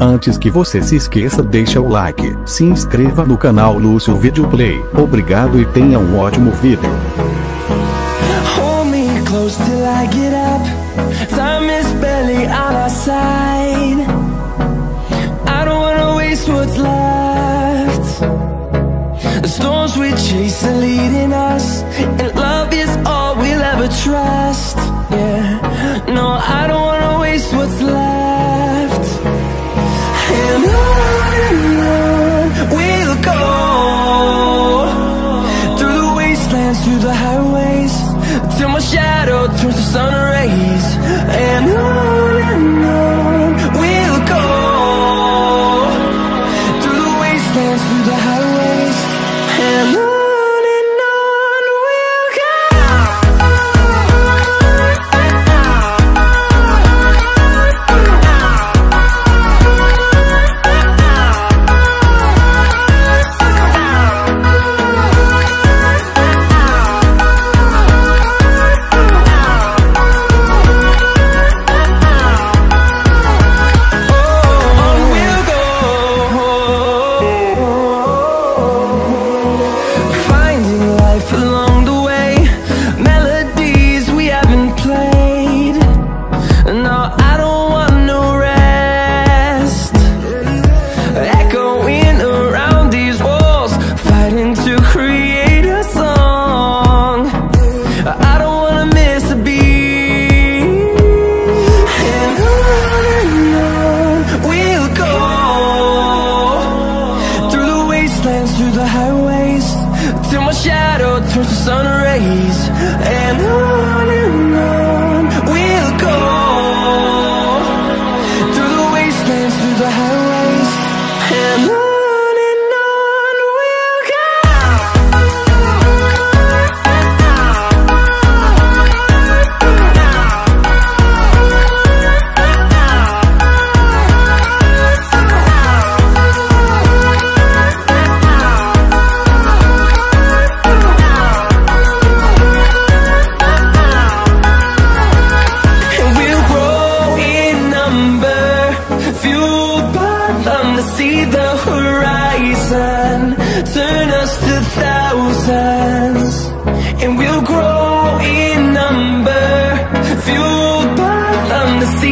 Antes que você se esqueça deixa o like, se inscreva no canal Lúcio Videoplay. Obrigado e tenha um ótimo vídeo. The storms we chase are leading us And love is all we'll ever trust. Yeah, no, I don't wanna waste what's left sun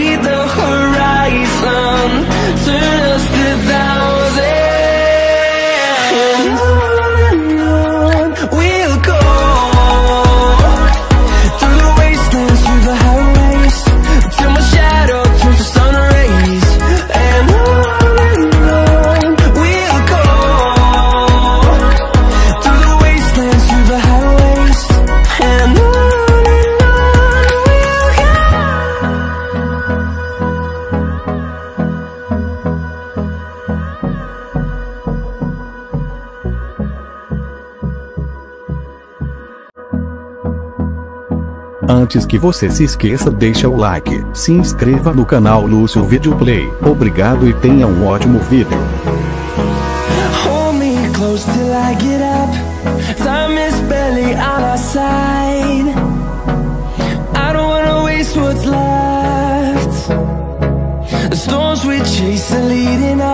the horizon. antes que você se esqueça deixa o like, se inscreva no canal Lúcio Video Play. Obrigado e tenha um ótimo vídeo. The storms we chase are leading.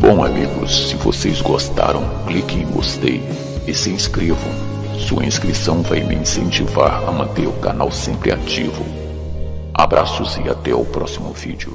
Bom, amigos, se vocês gostaram, cliquem em gostei e se inscrevam. Sua inscrição vai me incentivar a manter o canal sempre ativo. Abraços e até o próximo vídeo.